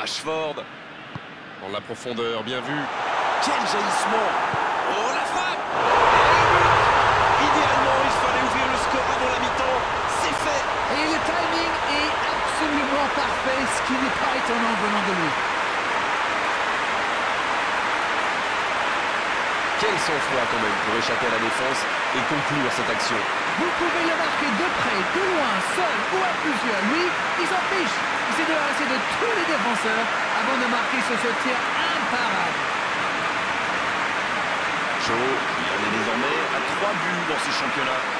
Rashford. Dans la profondeur, bien vu. Quel jaillissement Oh, la frappe Idéalement, il fallait ouvrir le score avant la mi-temps. C'est fait Et le timing est absolument parfait, ce qui n'est pas étonnant venant de lui. Quel sang-froid quand même pour échapper à la défense et conclure cette action. Vous pouvez le marquer de près, ou à plusieurs. Lui, il s'en fiche. Il s'est débarrassé de tous les défenseurs avant de marquer sur ce tir imparable. Chaud, il en est désormais à 3 buts dans ce championnat.